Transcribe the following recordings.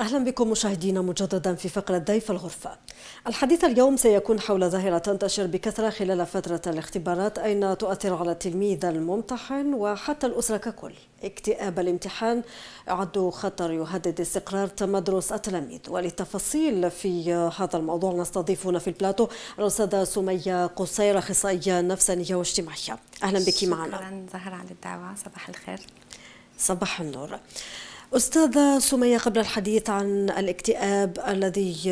أهلا بكم مشاهدينا مجددا في فقرة ضيف الغرفة. الحديث اليوم سيكون حول ظاهرة تنتشر بكثرة خلال فترة الاختبارات أين تؤثر على التلميذ الممتحن وحتى الأسرة ككل؟ اكتئاب الامتحان يعد خطر يهدد استقرار تمدرس التلاميذ. وللتفاصيل في هذا الموضوع نستضيف هنا في البلاتو الأستاذة سمية قصير أخصائية نفسانية واجتماعية. أهلا بك معنا. شكرا زهرة على الدعوة. صباح الخير. صباح النور. أستاذة سمية قبل الحديث عن الاكتئاب الذي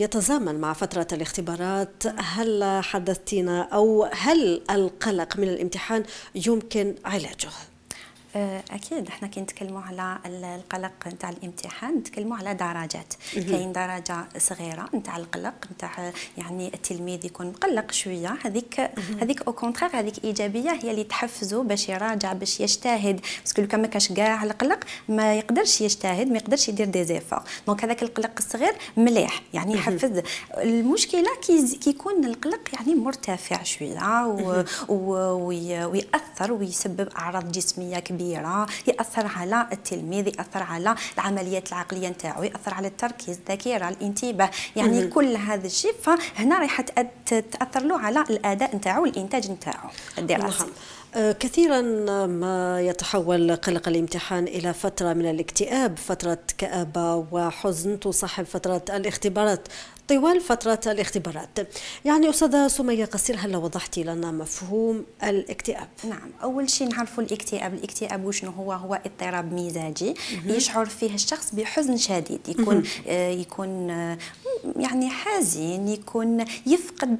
يتزامن مع فترة الاختبارات هل حدثتنا أو هل القلق من الامتحان يمكن علاجه؟ أكيد. إحنا كي نتكلموا على القلق نتاع الامتحان نتكلموا على درجات. كاين درجة صغيرة نتاع القلق نتاع يعني التلميذ يكون مقلق شوية. هذيك هذيك au contraire هذيك إيجابية هي اللي تحفزه باش يراجع باش يجتهد. parce que لو كان ما كاش كاع القلق ما يقدرش يجتهد ما يقدرش يدير des efforts donc هذاك القلق الصغير مليح يعني يحفز. المشكلة كي يكون القلق يعني مرتفع شوية ويأثر ويسبب أعراض جسمية كبيرة. كبيرة. ياثر على التلميذ يأثر على العمليات العقلية نتاعو يأثر على التركيز الذاكرة الانتباه. يعني مم. كل هذا الشيء فهنا راح تأثر له على الأداء نتاعو والانتاج نتاعو. الدراسي كثيرا ما يتحول قلق الامتحان إلى فترة من الاكتئاب فترة كآبة وحزن تصاحب فترة الاختبارات. طوال فترة الاختبارات. يعني أستاذة سمية قصير هل وضحتي لنا مفهوم الاكتئاب. نعم أول شيء نعرفوا الاكتئاب. الاكتئاب وشنو هو؟ هو اضطراب مزاجي يشعر فيه الشخص بحزن شديد. يكون آه يكون آه يعني حزين يكون يفقد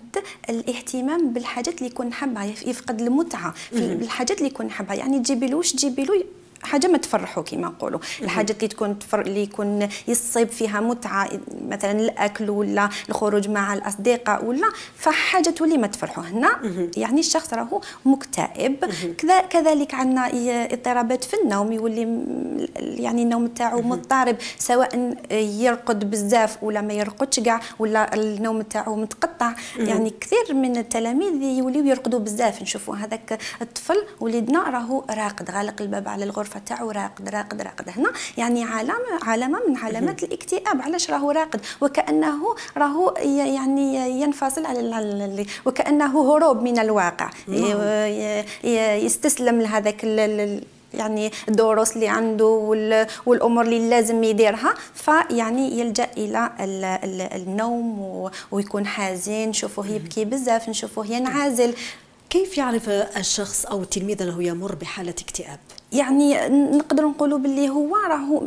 الاهتمام بالحاجات اللي يكون حبها يفقد المتعة بالحاجات اللي يكون حبها يعني تجيبي له تجيبي له حاجة ما تفرحوا كما نقولوا. الحاجات اللي تكون تفر... اللي يكون يصيب فيها متعة مثلا الأكل ولا الخروج مع الأصدقاء ولا فحاجة تولي ما تفرحوا. هنا يعني الشخص راهو مكتئب. كذا كذلك عندنا اضطرابات في النوم يولي يعني النوم تاعو مضطرب سواء يرقد بزاف ولا ما يرقدش كاع ولا النوم تاعو متقطع. يعني كثير من التلاميذ يوليو يرقدوا بزاف. نشوفوا هذاك الطفل وليدنا راهو راقد غالق الباب على الغرفة. تاعو راقد راقد راقد. هنا يعني علامة علامة من علامات الاكتئاب. علاش راهو راقد؟ وكأنه راهو يعني ينفصل على وكأنه هروب من الواقع. يستسلم لهذاك يعني الدروس اللي عنده والأمور اللي لازم يديرها. فيعني يلجأ إلى النوم ويكون حزين. نشوفوه يبكي بزاف نشوفوه ينعزل. كيف يعرف الشخص أو التلميذ أنه يمر بحالة اكتئاب؟ يعني نقدر نقولوا باللي هو راهو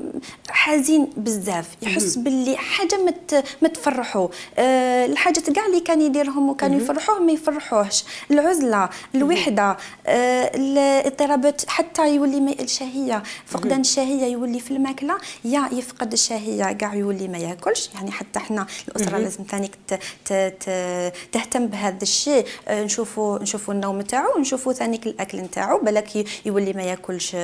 حزين بزاف يحس باللي حاجة مت ما تفرحوا أه الحاجات كاع اللي كان يديرهم وكانوا يفرحوه ما يفرحوهش. العزلة الوحدة أه الاضطرابات حتى يولي ما الشهيه فقدان الشهية يولي في الماكلة يا يفقد الشهية كاع يولي ما ياكلش. يعني حتى إحنا الأسرة لازم ثاني تهتم بهذا الشيء. أه نشوفوا نشوفوا النوم تاعو ونشوفوا ثاني الأكل نتاعو بالك يولي ما ياكلش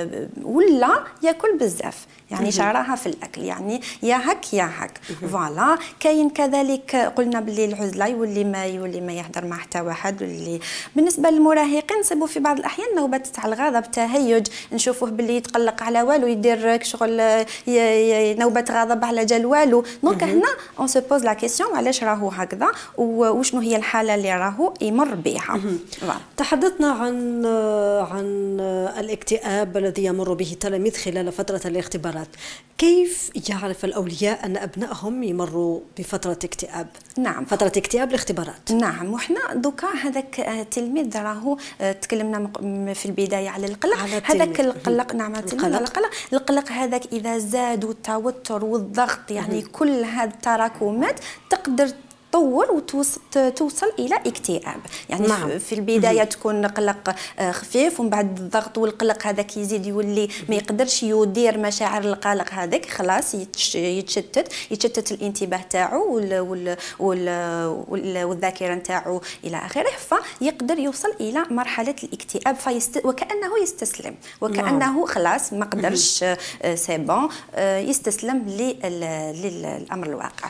ولا ياكل بزاف. يعني شعرها في الأكل يعني يا هك يا هك. فوالا كاين كذلك قلنا باللي العزلة يولي ما يولي ما يهضر مع حتى واحد واللي بالنسبة للمراهقين نصيبوا في بعض الأحيان نوبات تاع الغضب تهيج نشوفوه باللي يتقلق على والو يدير شغل نوبه غضب على جال والو. donc هنا on se pose la question علاش راهو هكذا وشنو هي الحالة اللي راهو يمر بها تحدثنا عن عن الاكتئاب الذي يمر به التلاميذ خلال فترة الاختبارات. كيف يعرف الأولياء أن أبنائهم يمروا بفترة اكتئاب؟ نعم. فترة اكتئاب الاختبارات نعم. وحنا دوكا هذاك التلميذ راهو تكلمنا في البداية على القلق. على هذاك القلق نعم القلق. القلق. القلق هذاك إذا زاد والتوتر والضغط يعني كل هذه التراكمات تقدر تطور وتوصل إلى اكتئاب. يعني نعم. في البداية تكون قلق خفيف ومن بعد الضغط والقلق هذاك يزيد يولي ما يقدرش يدير مشاعر القلق هذاك خلاص يتشتت يتشتت الانتباه تاعو والذاكرة نتاعو إلى آخره فيقدر يوصل إلى مرحلة الاكتئاب فيست وكأنه يستسلم. وكأنه خلاص ما قدرش c'est bon يستسلم للأمر الواقع.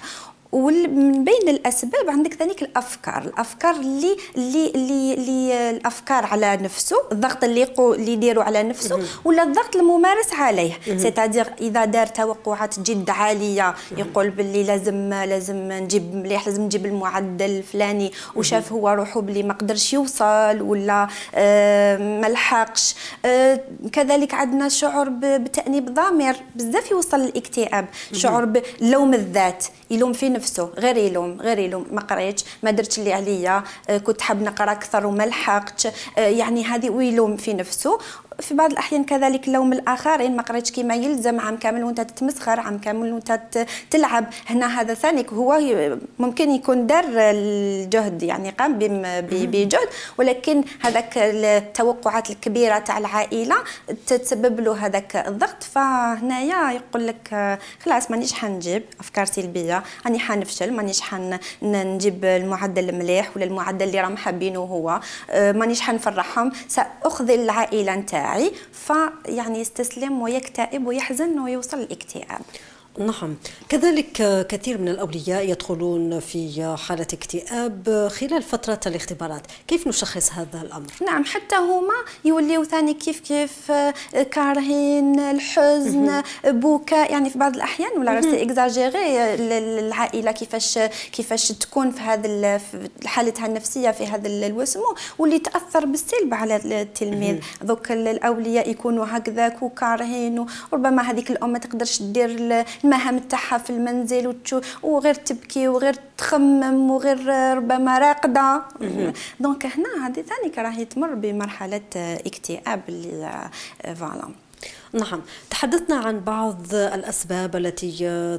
ومن بين الأسباب عندك ثانيك الأفكار الأفكار اللي اللي اللي, اللي الأفكار على نفسه الضغط اللي اللي يديروا على نفسه ولا الضغط الممارس عليه. c'est-à-dire إذا دار توقعات جد عالية يقول باللي لازم لازم نجيب مليح لازم نجيب المعدل الفلاني وشاف هو روحه باللي ما قدرش يوصل ولا آه ما لحقش. آه كذلك عندنا شعور بتأنيب ضمير بزاف يوصل للاكتئاب. شعور بلوم الذات. يلوم في نفسه غير يلوم غير يلوم. ما قريتش ما درتش اللي عليا. آه كنت حاب نقرأ أكثر وما لحقتش. آه يعني هذه ويلوم في نفسه. في بعض الأحيان كذلك لوم الآخرين. ما قريتش كما يلزم. عام كامل وأنت تتمسخر عام كامل وأنت تلعب. هنا هذا ثاني. هو ممكن يكون دار الجهد يعني قام بجهد. ولكن هذاك التوقعات الكبيرة تاع العائلة تتسبب له هذاك الضغط فهنايا يقول لك خلاص مانيش حنجيب أفكار سلبية راني حنفشل مانيش حنجيب المعدل المليح ولا المعدل اللي راهم حابينه هو مانيش حنفرحهم ساخذل العائلة نتاعي فيعني يستسلم ويكتئب ويحزن ويوصل للاكتئاب. نعم. كذلك كثير من الأولياء يدخلون في حالة اكتئاب خلال فترة الاختبارات. كيف نشخص هذا الأمر؟ نعم حتى هما يوليو ثاني كيف كيف كارهين الحزن بكاء. يعني في بعض الأحيان ولا سي إكزاجيري العائلة كيفاش كيفاش تكون في هذا حالتها النفسية في هذا الوسمو واللي تأثر بالسلب على التلميذ. دوك الأولياء يكونوا هكذاك وكارهين وربما هذيك الأم ما تقدرش تدير المهام تاعها في المنزل وغير تبكي وغير تخمم وغير ربما راقدة. donc هنا هذه ثاني راهي تمر بمرحلة اكتئاب اللي voilà نعم تحدثنا عن بعض الأسباب التي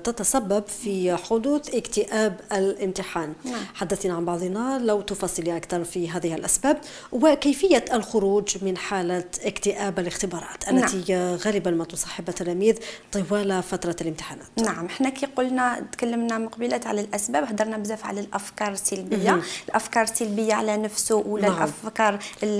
تتسبب في حدوث اكتئاب الامتحان نعم. حدثنا عن بعضنا لو تفصلي أكثر في هذه الأسباب وكيفية الخروج من حالة اكتئاب الاختبارات التي نعم. غالبا ما تصاحب التلاميذ طوال فترة الامتحانات نعم إحنا كي قلنا تكلمنا مقبلات على الأسباب هدرنا بزاف على الأفكار السلبية مم. الأفكار السلبية على نفسه ولا نعم. الأفكار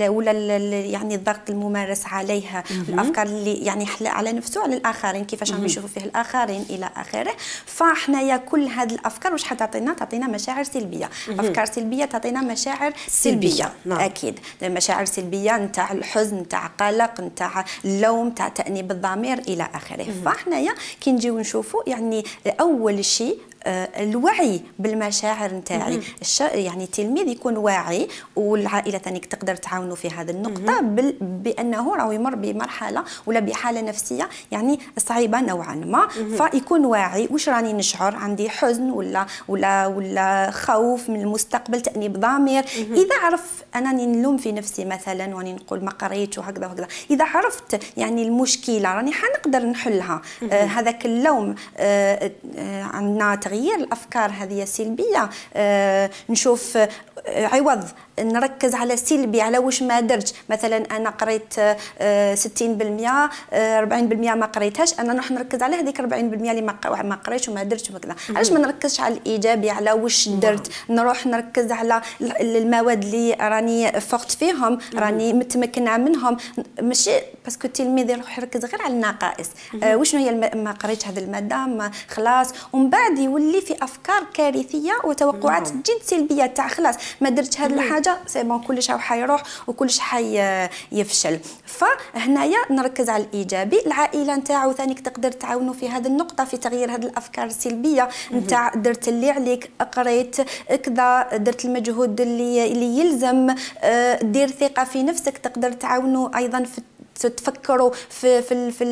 ولا يعني الضغط الممارس عليها مم. الأفكار اللي يعني يحلى على نفسه على الآخرين كيفاش عم يشوفوا فيه الآخرين إلى آخره. فحنايا كل هذه الأفكار واش حتعطينا؟ تعطينا مشاعر سلبية. أفكار سلبية تعطينا مشاعر سلبية, سلبية. نعم. أكيد. مشاعر سلبية نتاع الحزن نتاع قلق نتاع اللوم نتاع تأنيب الضمير إلى آخره. فحنايا كي نجيو نشوفوا يعني أول شيء الوعي بالمشاعر نتاعي. يعني التلميذ يكون واعي والعائلة ثاني تقدر تعاونه في هذه النقطة بأنه راهو يمر بمرحلة ولا بحالة نفسية يعني صعيبة نوعا ما. فيكون واعي واش راني نشعر عندي حزن ولا ولا ولا خوف من المستقبل تأنيب ضمير. إذا عرف أنني نلوم في نفسي مثلا وأني نقول ما قريتش وهكذا وهكذا. إذا عرفت يعني المشكلة راني حنقدر نحلها. آه هذاك اللوم آه آه عندنا تغيير الأفكار هذه السلبيه آه نشوف آه عوض نركز على سلبي على واش ما درتش. مثلا أنا قريت 60% آه 40% ما قريتهاش. أنا نروح نركز على هذيك 40% اللي ما قريتش وما درتش وكذا علاش ما نركزش على الإيجابي على واش درت؟ نروح نركز على المواد اللي راني فقت فيهم راني متمكنة منهم. ماشي parce que التلميذ يروح يركز غير على النقائص. آه وشنو هي ما قريتش هذه المادة؟ ما خلاص. ومن بعد يولي في أفكار كارثية وتوقعات جد سلبيه تاع خلاص. ما درتش هذه الحاجة c'est bon كلش حيروح وكلش حي يفشل. فهنايا نركز على الإيجابي. العائلة نتاعو ثاني تقدر تعاونوا في هذه النقطة في تغيير هذه الأفكار السلبية. نتاع درت اللي عليك قريت كذا درت المجهود اللي اللي يلزم دير ثقة في نفسك تقدر تعاونوا أيضا في تفكروا في في في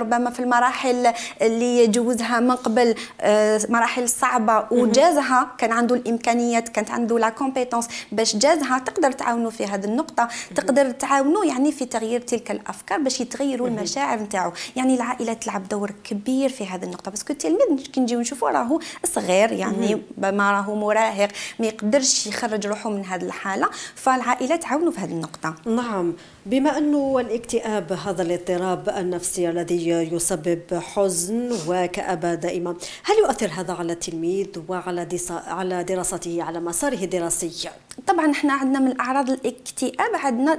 ربما في المراحل اللي جوزها من قبل آه، مراحل صعبة. وجازها كان عنده الإمكانيات كانت عنده la compétence باش جازها تقدر تعاونوا في هذه النقطة تقدر تعاونوا يعني في تغيير تلك الأفكار باش يتغيروا المشاعر نتاعو. يعني العائلة تلعب دور كبير في هذه النقطة. parce que التلميذ كي نجيو نشوفوا راهو صغير يعني ما راهو مراهق ما يقدرش يخرج روحه من هذه الحالة. فالعائلة تعاونوا في هذه النقطة. نعم. بما أنه الاكتئاب هذا الاضطراب النفسي الذي يسبب حزن وكآبة دائمة هل يؤثر هذا على التلميذ وعلى على دراسته على مساره الدراسي؟ طبعا إحنا عندنا من اعراض الاكتئاب عندنا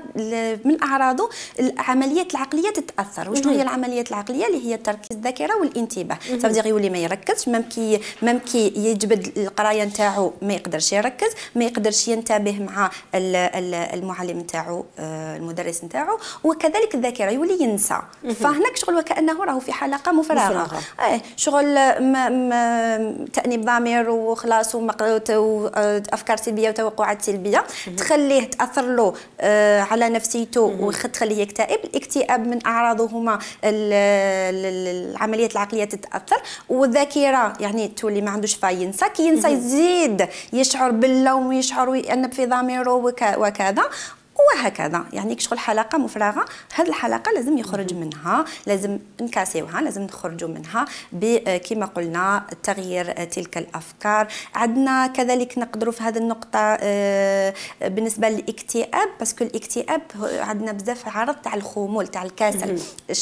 من اعراضه العمليات العقلية تتأثر. وشنو هي العمليات العقلية؟ اللي هي تركيز الذاكرة والانتباه. صافي يولي ما يركزش ممكن ممكن يجبد القراية نتاعو ما يقدرش يركز ما يقدرش ينتبه مع المعلم نتاعو آه، المدرس نتاعو. وكذلك الذاكرة يولي ينسى. فهناك شغل وكأنه راهو في حلقة مفرغة. آه شغل تأنيب ضمير وخلاص وافكار سلبية وتوقعات سلبيه تخليه تأثر له آه، على نفسيته وتخليه يكتئب. الاكتئاب من اعراضه هما العمليات العقلية تتأثر. والذاكرة يعني تولي ما عندوش فاينسى كي ينسى يزيد. يشعر باللوم ويشعر ويأنب في ضميره وكذا. وهكذا. يعني شغل حلقة مفرغة هذه الحلقة لازم يخرج منها لازم نكاسيوها لازم نخرجوا منها كما قلنا تغيير تلك الأفكار. عندنا كذلك نقدروا في هذه النقطة آه، بالنسبة للاكتئاب parce que الاكتئاب عندنا بزاف عرض تاع الخمول تاع الكسل.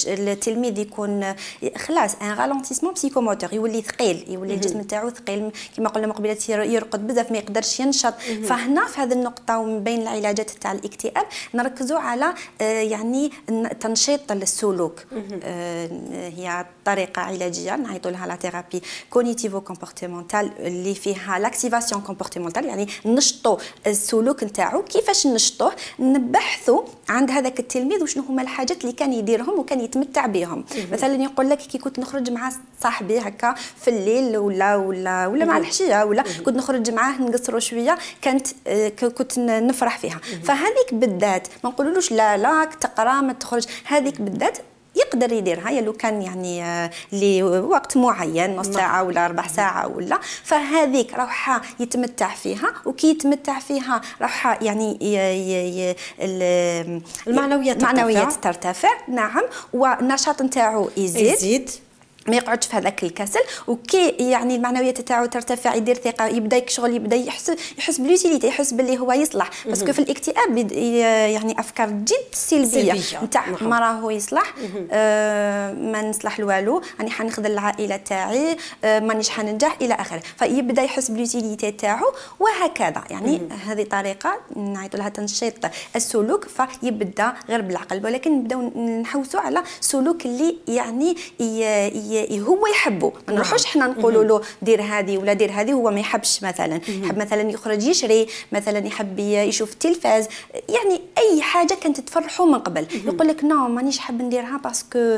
التلميذ يكون خلاص un ralentissement psychomoteur يولي ثقيل يولي الجسم تاعو ثقيل. كما قلنا من قبيله يرقد بزاف ما يقدرش ينشط. فهنا في هذه النقطة ومن بين العلاجات تاع الاكتئاب الاكتئاب نركزوا على آه، يعني تنشيط السلوك. آه، هي طريقة علاجية نعيطوا لها la thérapie cognitivo-comportementale اللي فيها l'activation comportementale يعني نشطوا السلوك نتاعو. كيفاش نشطوه نبحثوا عند هذاك التلميذ وشنو هما الحاجات اللي كان يديرهم وكان يتمتع بهم مثلا يقول لك كي كنت نخرج مع صاحبي هكا في الليل ولا ولا ولا مع الحشية ولا كنت نخرج معاه نقصروا شوية كانت آه، كنت نفرح فيها. فهذيك بالذات. ما نقولولوش لا لا تقرا ما تخرج. هذيك بالذات يقدر يديرها يا لو كان يعني آه، لوقت معين نص نعم. ساعة ولا ربع ساعة ولا. فهذيك راح يتمتع فيها وكي يتمتع فيها راح يعني المعنويات المعنويات ترتفع. نعم. والنشاط نتاعو يزيد. يزيد. ما يقعدش في هذاك الكسل وكي يعني المعنويات تاعو ترتفع يدير ثقة يبدأ شغل يبدأ يحس يحس ب l'utilité يحس باللي هو يصلح. parce que في الاكتئاب يعني أفكار جد سلبية. نتاع نعم. ما راهو يصلح. آه ما نصلح والو راني حنخذل العائلة تاعي. آه مانيش حننجح إلى آخره. فيبدأ يحس ب l'utilité تاعو وهكذا. يعني هذه طريقة نعيط لها تنشيط السلوك فيبدأ غير بالعقل. ولكن نبدأو نحوسوا على سلوك اللي يعني هو يحبه ما نعم. نروحوش إحنا نقولوا له دير هذه ولا دير هذه هو ما يحبش مثلا. يحب مثلا يخرج يشري مثلا يحب يشوف التلفاز. يعني أي حاجة كانت تفرحه من قبل. يقول لك non مانيش حاب نديرها parce que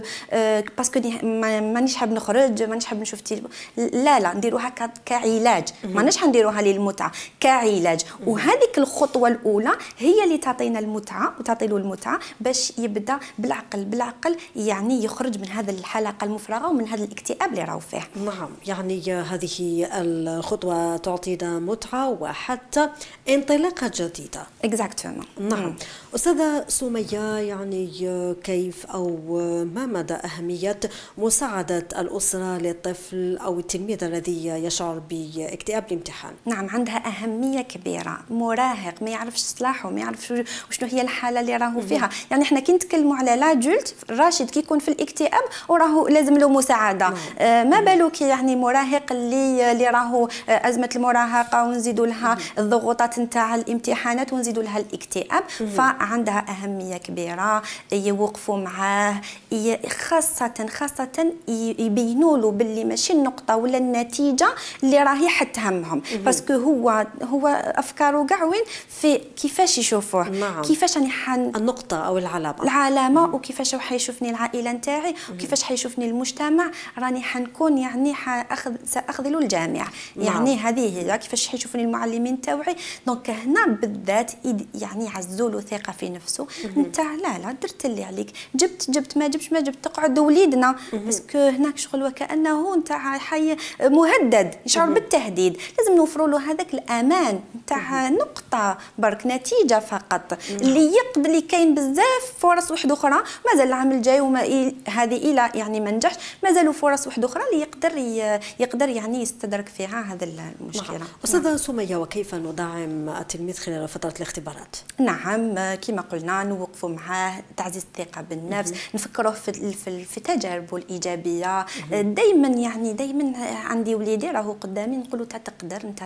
parce que مانيش حاب نخرج مانيش حاب نشوف تلفاز لا لا نديروها كعلاج. ماناش حنديروها للمتعة كعلاج. وهذيك الخطوة الأولى هي اللي تعطينا المتعة وتعطي له المتعة باش يبدأ بالعقل. بالعقل يعني يخرج من هذا الحلقة المفرغة من هذا الاكتئاب اللي راهو فيه. نعم يعني هذه الخطوة تعطينا متعة وحتى انطلاقة جديدة. اكزاكتومون نعم. أستاذة سمية يعني كيف أو ما مدى أهمية مساعدة الأسرة للطفل أو التلميذ الذي يشعر باكتئاب الامتحان؟ نعم عندها أهمية كبيرة. مراهق ما يعرفش صلاحه ما يعرفش شنو هي الحالة اللي راهو فيها. يعني إحنا كي نتكلموا على لاجولت راشد كي يكون في الاكتئاب وراهو لازم له مساعدة. نعم. آه ما بالك يعني مراهق اللي اللي راهو آه، أزمة المراهقة ونزيدوا لها الضغوطات نتاع الامتحانات ونزيدوا لها الاكتئاب فعندها أهمية كبيرة. يوقفوا معاه خاصه خاصة يبينوا له باللي ماشي النقطة ولا النتيجة اللي راهي حتى همهم. باسكو هو هو افكاره كاع وين؟ في كيفاش يشوفوه نعم. كيفاش راني حن النقطة أو العلامة. العلامة وكيفاش حيشوفني العائلة نتاعي وكيفاش حيشوفني المجتمع راني حنكون يعني حاخذ ساخذ له الجامع. نعم. يعني هذه هي كيفاش حيشوفوني المعلمين تاعي donc هنا بالذات يعني يعززوا له ثقة في نفسه. أنت لا لا درت اللي عليك. جبت جبت ما جبتش ما جبت. تقعد وليدنا. parce que هناك شغل وكأنه نتاع حي مهدد. يشعر بالتهديد. لازم نوفروا له هذاك الأمان. نتاع نقطة برك نتيجة فقط. اللي يقبل اللي كاين بزاف فرص واحدة أخرى مازال العام الجاي وما هذه إلى يعني ما نجحش مازال مازالوا فرص واحدة أخرى اللي يقدر يقدر يعني يستدرك فيها هذا المشكلة. نعم. أستاذة نعم. سميه وكيف ندعم التلميذ خلال فترة الاختبارات؟ نعم كما قلنا نوقفوا معاه تعزيز الثقة بالنفس نفكروه في في, في تجاربه الإيجابية. دائما يعني دائما عندي وليدي راهو قدامي نقول له تقدر أنت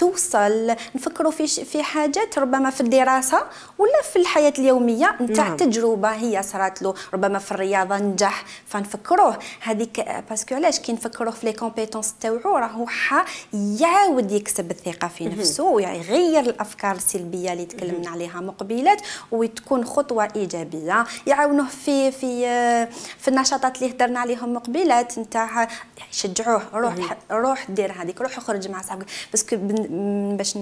توصل. نفكروا في في حاجات ربما في الدراسة ولا في الحياة اليومية نتاع نعم. تجربة هي صارت له. ربما في الرياضة نجح فنفكروه. هذيك parce que علاش كي نفكروه في les compétences تاوعو راهو يعاود يكسب الثقة في نفسه ويغير الأفكار السلبية اللي تكلمنا عليها مقبلات وتكون خطوة إيجابية. يعاونوه في في في النشاطات اللي هدرنا عليهم مقبلات. نتاع يشجعوه روح روح دير هذيك روح اخرج مع صاحبك. parce que باش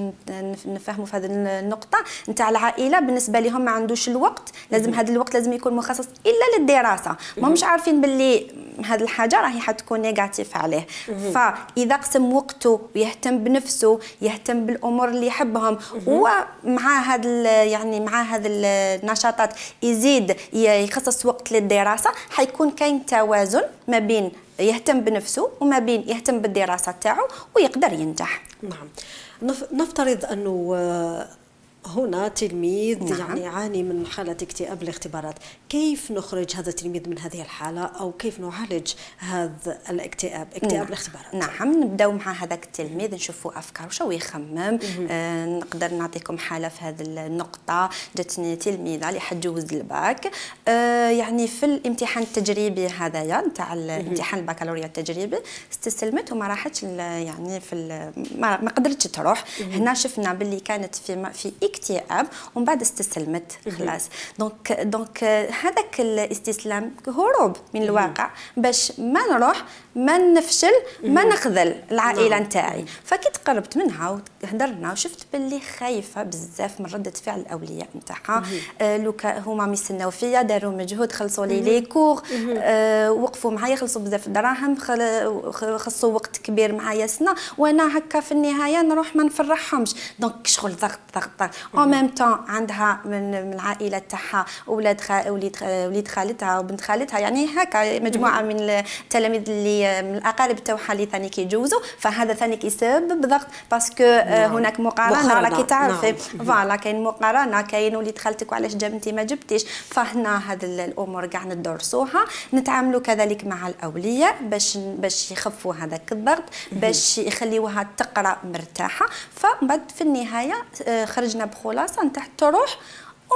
نفهموا في هذه النقطة نتاع العائلة بالنسبة لهم ما عندوش الوقت لازم هذا الوقت لازم يكون مخصص إلا للدراسة. ما مش عارفين باللي هذه الحاجة راهي حتكون نيجاتيف عليه. فاذا قسم وقته ويهتم بنفسه يهتم بالأمور اللي يحبهم ومع هذا يعني مع هذه النشاطات يزيد يخصص وقت للدراسة حيكون كاين توازن ما بين يهتم بنفسه وما بين يهتم بالدراسة تاعو ويقدر ينجح. نعم. نفترض أنه هنا تلميذ نعم. يعني يعاني من حالة اكتئاب الاختبارات. كيف نخرج هذا التلميذ من هذه الحالة أو كيف نعالج هذا الاكتئاب اكتئاب نعم. الاختبارات؟ نعم. نبداو مع هذاك التلميذ نشوفوا أفكاره شو يخمم؟ آه نقدر نعطيكم حالة في هذه النقطة. جاتني تلميذة اللي حتجوز الباك. آه يعني في الامتحان التجريبي هذايا نتاع الامتحان البكالوريا التجريبي استسلمت وما راحتش يعني في ما, ما قدرتش تروح. هنا شفنا باللي كانت في في اكتئاب ومن بعد استسلمت خلاص. donc donc هذاك الاستسلام هروب من الواقع باش ما نروح ما نفشل ما نخذل العائلة نتاعي. نعم. فكي تقربت منها وهدرنا وشفت باللي خايفة بزاف من ردة فعل الأولياء نتاعها. آه لوكا هما يستناو فيا داروا مجهود خلصوا les les cours. آه وقفوا معايا خلصوا بزاف دراهم خلصوا وقت كبير معايا سنة. وأنا هكا في النهاية نروح ما نفرحهمش. donc شغل ضغط ضغط ضغط. en même temps عندها من من العائلة تاعها أولاد وليد خالتها وبنت خالتها. يعني هكا مجموعة من التلاميذ اللي من الأقارب تاعها اللي ثاني كيجوزوا فهذا ثاني كيسبب ضغط parce que نعم. هناك مقارنة راكي تعرفي. نعم. ف voilà كاين مقارنة كاين وليد خالتك وعلاش جاب انت ما جبتيش. فهنا هذه الأمور كاع ندرسوها. نتعاملوا كذلك مع الأولياء باش باش يخفوا هذاك الضغط باش يخليوها تقرأ مرتاحة. فمن بعد في النهاية آه، خرجنا بخلاصة نتاع تروح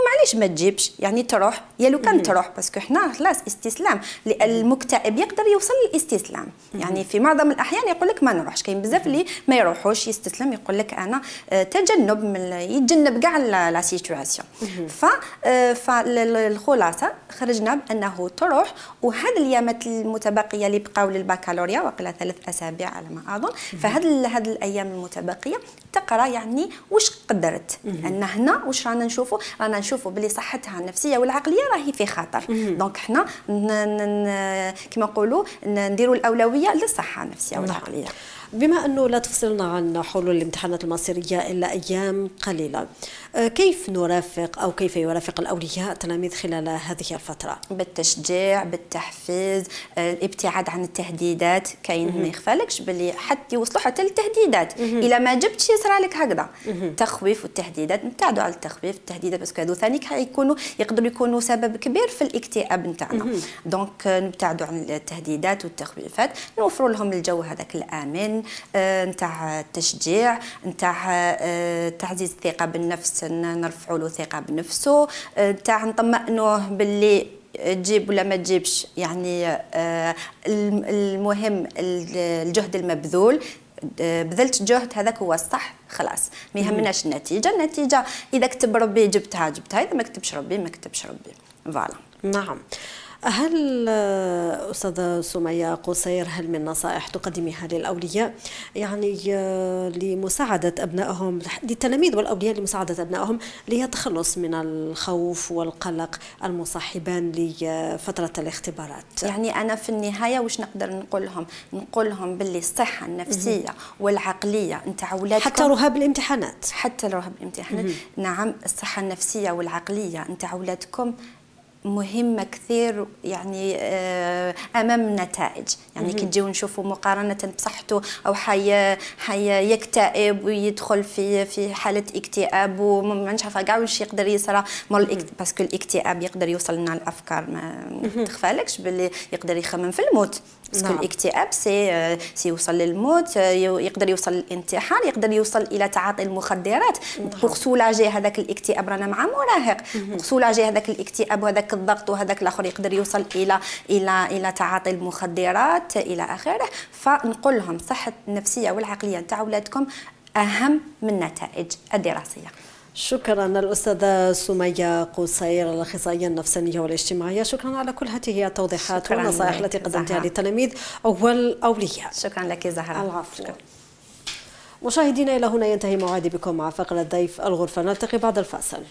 ومعليش ما تجيبش. يعني تروح يا لو كان تروح parce que حنا خلاص استسلام. المكتئب يقدر يوصل للاستسلام. يعني في معظم الأحيان يقول لك ما نروحش. كاين بزاف اللي ما يروحوش يستسلم يقول لك أنا آه، تجنب من يتجنب كاع la situation ف آه، فالخلاصه خرجنا بأنه تروح. وهذه الأيامات المتبقية اللي بقاو للبكالوريا وقيلا ثلاث أسابيع على ما أظن. فهذه هذه الأيام المتبقية تقرا يعني واش قدرت. أن هنا واش رانا نشوفوا رانا نشوفوا بلي صحتها النفسية والعقلية راهي في خطر دونك حنا كما نقولوا نديروا الأولوية للصحة النفسية نعم. والعقلية. بما أنه لا تفصلنا عن حلول الامتحانات المصيرية إلا أيام قليلة آه، كيف نرافق أو كيف يرافق الأولياء التلاميذ خلال هذه الفترة؟ بالتشجيع بالتحفيز آه، الابتعاد عن التهديدات. كاين ما يخفالكش باللي حتى يوصلوا حتى للتهديدات. إلا ما جبتش يصرى لك هكذا التخويف والتهديدات نبتعدوا على التخويف التهديدات parce que هذو ثاني يكونوا يقدروا يكونوا سبب كبير في الاكتئاب نتاعنا. donc نبتعدوا عن التهديدات والتخويفات. نوفروا لهم الجو هذاك الآمن نتاع التشجيع نتاع آه، تعزيز الثقة بالنفس نرفعوا له الثقه بنفسه نتاع نطمئنوه باللي تجيب ولا ما تجيبش. يعني آه، المهم الجهد المبذول بذلت جهد هذاك هو الصح خلاص. ما يهمناش النتيجة. النتيجة إذا كتب ربي جبتها جبتها. إذا ما كتبش ربي ما كتبش ربي. فوالا. نعم. هل أستاذة سمية قصير هل من نصائح تقدميها للأولياء؟ يعني آه، لمساعدة أبنائهم للتلاميذ والأولياء لمساعدة أبنائهم ليتخلص من الخوف والقلق المصاحبان لفترة الاختبارات. يعني أنا في النهاية وش نقدر نقول لهم؟ نقول لهم باللي الصحة النفسية والعقلية. نتاع أولادكم حتى رهاب الامتحانات. حتى رهاب الامتحانات. نعم الصحة النفسية والعقلية. نتاع أولادكم مهمة كثير يعني آه، أمام النتائج. يعني كي نشوفوا مقارنة بصحته أو حي حي يكتئب ويدخل في في حالة اكتئاب وما عارفة كاع واش يقدر يصرى. parce que الاكتئاب يقدر يوصل لنا الافكار ما تخفالكش باللي يقدر يخمم في الموت. parce que نعم. الاكتئاب سي سي يوصل للموت يقدر يوصل للانتحار يقدر يوصل إلى تعاطي المخدرات pour soulager هذاك الاكتئاب رانا مع مراهق pour soulager هذاك الاكتئاب وهذاك الضغط وهذاك الآخر يقدر يوصل إلى إلى إلى تعاطي المخدرات إلى اخره فنقول لهم صحه النفسيه والعقليه نتاع اولادكم اهم من النتائج الدراسيه شكرا الأستاذة سمية قصير الأخصائية النفسانية والاجتماعية. شكرا على كل هذه التوضيحات والنصائح التي قدمتها للتلاميذ والأولياء شكرا لك زهرة. العفو. مشاهدينا إلى هنا ينتهي موعدي بكم مع فقرة ضيف الغرفة. نلتقي بعد الفاصل.